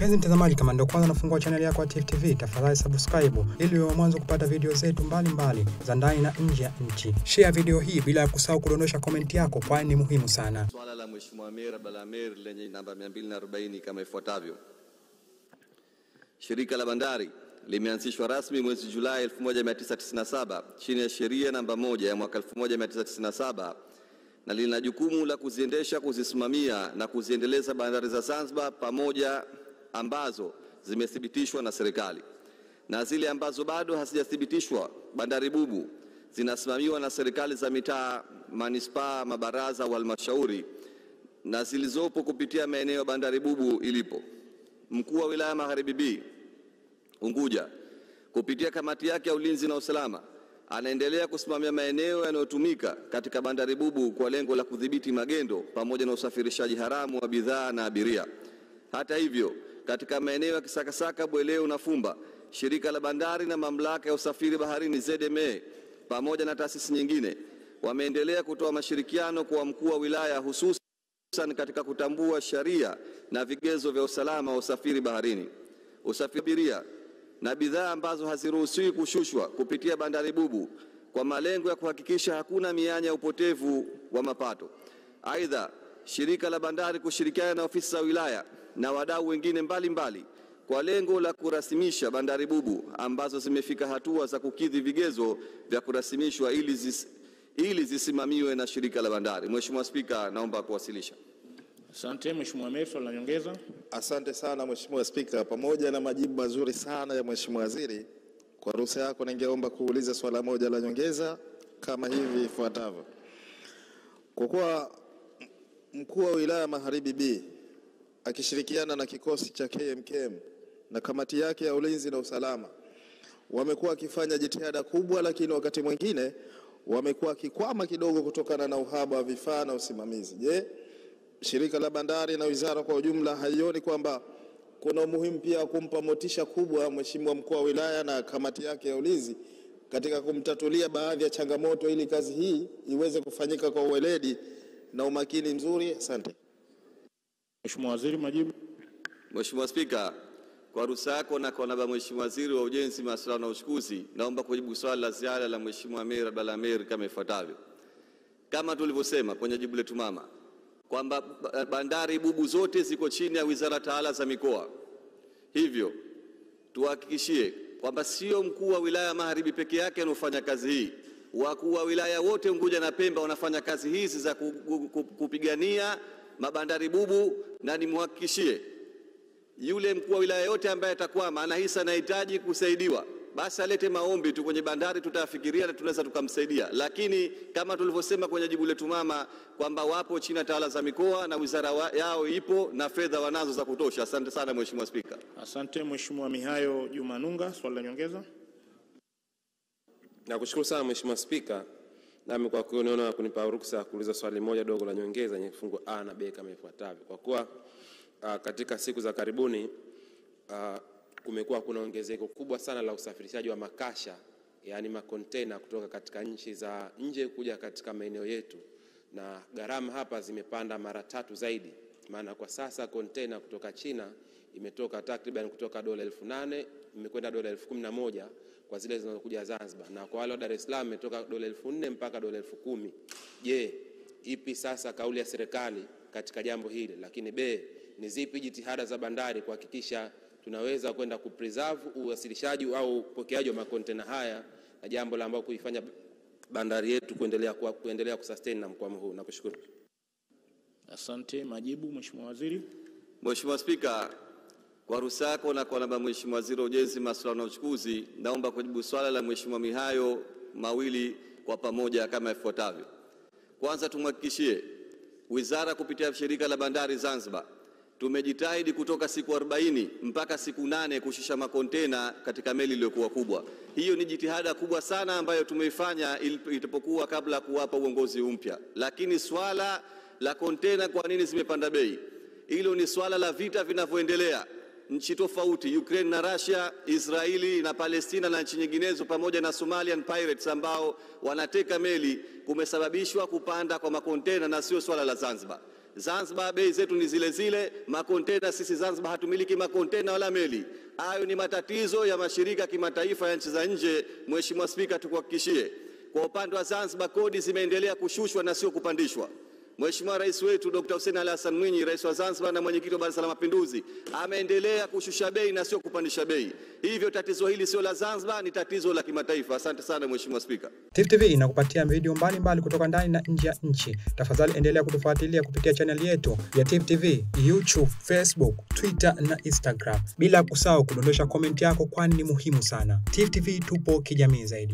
Mpenzi mtazamaji, kama ndio kwanza nafungua chaneli yako ya Tifu TV, tafadhali subscribe ili uwe wa mwanzo kupata video zetu mbalimbali za ndani na nje ya nchi. Share video hii bila ya kusahau kudondosha komenti yako, kwani ni muhimu sana. Swala la Mheshimiwa Amir Abdulhamir lenye namba 240 kama ifuatavyo. Shirika la bandari limeanzishwa rasmi mwezi Julai 1997 chini ya sheria namba moja ya mwaka 1997 na lina jukumu la kuziendesha, kuzisimamia na kuziendeleza bandari za Zanzibar pamoja ambazo zimethibitishwa na serikali na zile ambazo bado hazijathibitishwa. Bandari bubu zinasimamiwa na serikali za mitaa, manispaa, mabaraza wa halmashauri na zilizopo kupitia maeneo ya bandari bubu ilipo. Mkuu wa wilaya Magharibi B Unguja kupitia kamati yake ya ulinzi na usalama anaendelea kusimamia maeneo yanayotumika katika bandari bubu kwa lengo la kudhibiti magendo pamoja na usafirishaji haramu wa bidhaa na abiria. Hata hivyo, katika maeneo ya Kisakasaka, Bweleo na Fumba, shirika la bandari na mamlaka ya usafiri baharini ZMA pamoja na taasisi nyingine wameendelea kutoa mashirikiano kwa mkuu wa wilaya hususan katika kutambua sheria na vigezo vya usalama wa usafiri baharini, usafiri abiria na bidhaa ambazo haziruhusiwi kushushwa kupitia bandari bubu kwa malengo ya kuhakikisha hakuna mianya ya upotevu wa mapato. Aidha, shirika la bandari kushirikiana na ofisi za wilaya na wadau wengine mbalimbali mbali, kwa lengo la kurasimisha bandari bubu ambazo zimefika hatua za kukidhi vigezo vya kurasimishwa ili, zis, ili zisimamiwe na shirika la bandari. Mheshimiwa Spika, naomba kuwasilisha. Asante Mheshimiwa Mefo la nyongeza. Asante sana Mheshimiwa Spika, pamoja na majibu mazuri sana ya Mheshimiwa Waziri, kwa ruhusa yako ningeomba kuuliza swala moja la nyongeza kama hivi ifuatavyo. Kwa kuwa mkuu wa wilaya Magharibi B akishirikiana na kikosi cha KMKM na kamati yake ya ulinzi na usalama wamekuwa wakifanya jitihada kubwa, lakini wakati mwingine wamekuwa wakikwama kidogo kutokana na uhaba wa vifaa na usimamizi. Je, shirika la bandari na wizara kwa ujumla haioni kwamba kuna umuhimu pia wa kumpa motisha kubwa mheshimiwa mkuu wa wilaya na kamati yake ya ulinzi katika kumtatulia baadhi ya changamoto ili kazi hii iweze kufanyika kwa uweledi na umakini mzuri? Asante. Mheshimiwa Waziri, majibu. Mheshimiwa Spika, kwa ruhusa yako na kwa niaba Mheshimiwa Waziri wa Ujenzi, Masuala na Uchukuzi, naomba kujibu swali la ziada la Mheshimiwa Amir Abdulhamir kama ifuatavyo. Kama tulivyosema kwenye jibu letu mama kwamba bandari bubu zote ziko chini ya wizara tawala za mikoa, hivyo tuhakikishie kwamba sio mkuu wa wilaya Magharibi peke yake anaofanya kazi hii. Wakuu wa wilaya wote Unguja na Pemba wanafanya kazi hizi za kupigania mabandari bubu, na nimhakikishie yule mkuu wa wilaya yote ambaye atakwama anahisi anahitaji kusaidiwa, basi alete maombi tu kwenye bandari, tutayafikiria na tunaweza tukamsaidia. Lakini kama tulivyosema kwenye jibu letu mama kwamba wapo chini ya tawala za mikoa na wizara yao ipo na fedha wanazo za kutosha. Asante sana Mheshimiwa Spika. Asante Mheshimiwa Mihayo Juma Nunga, swali la nyongeza. Nakushukuru sana Mheshimiwa Spika, nami kwa kuniona kunipa ruksa ya kuuliza swali moja dogo la nyongeza yenye kifungu A na B kama ifuatavyo. Kwa kuwa uh, katika siku za karibuni uh, kumekuwa kuna ongezeko kubwa sana la usafirishaji wa makasha yaani makontena kutoka katika nchi za nje kuja katika maeneo yetu, na gharama hapa zimepanda mara tatu zaidi. Maana kwa sasa kontena kutoka China imetoka takriban kutoka dola elfu nane imekwenda dola elfu kumi na moja kwa zile zinazokuja Zanzibar, na kwa wale wa Dar es Salaam imetoka dola elfu nne mpaka dola elfu kumi. Je, ipi sasa kauli ya serikali katika jambo hili? Lakini be ni zipi jitihada za bandari kuhakikisha tunaweza kwenda kupreserve uwasilishaji au upokeaji wa makontena haya na jambo la ambao kuifanya bandari yetu kuendelea, kuendelea kusustain na mkwamo huu. Nakushukuru. Asante. Majibu Mheshimiwa Waziri. Mheshimiwa Spika, yako na kwa namba Mheshimiwa Waziri wa Ujenzi, Masuala na Uchukuzi, naomba kujibu swala la Mheshimiwa Mihayo mawili kwa pamoja kama ifuatavyo. Kwanza, tumhakikishie wizara kupitia shirika la bandari Zanzibar tumejitahidi kutoka siku 40 mpaka siku nane kushusha makontena katika meli iliyokuwa kubwa. Hiyo ni jitihada kubwa sana ambayo tumeifanya ilipokuwa kabla ya kuwapa uongozi mpya. Lakini swala la kontena, kwa nini zimepanda bei? Hilo ni swala la vita vinavyoendelea nchi tofauti, Ukraine na Russia, Israeli na Palestina na nchi nyinginezo, pamoja na Somalian pirates ambao wanateka meli, kumesababishwa kupanda kwa makontena na sio swala la Zanzibar. Zanzibar bei zetu ni zile zile, makontena sisi Zanzibar hatumiliki makontena wala meli. Hayo ni matatizo ya mashirika kimataifa ya nchi za nje. Mheshimiwa Spika, tukuhakikishie kwa upande wa Zanzibar kodi zimeendelea kushushwa na sio kupandishwa. Mheshimiwa Rais wetu Dr. Hussein Ali Hassan Mwinyi, Rais wa Zanzibar na mwenyekiti wa Baraza la Mapinduzi, ameendelea kushusha bei na sio kupandisha bei. Hivyo tatizo hili sio la Zanzibar, ni tatizo la kimataifa. Asante sana Mheshimiwa Spika. Tifu TV inakupatia video mbalimbali mbali kutoka ndani na nje ya nchi. Tafadhali endelea kutufuatilia kupitia chaneli yetu ya Tifu TV, YouTube, Facebook, Twitter na Instagram, bila kusahau kudondosha komenti yako, kwani ni muhimu sana. Tifu TV tupo kijamii zaidi.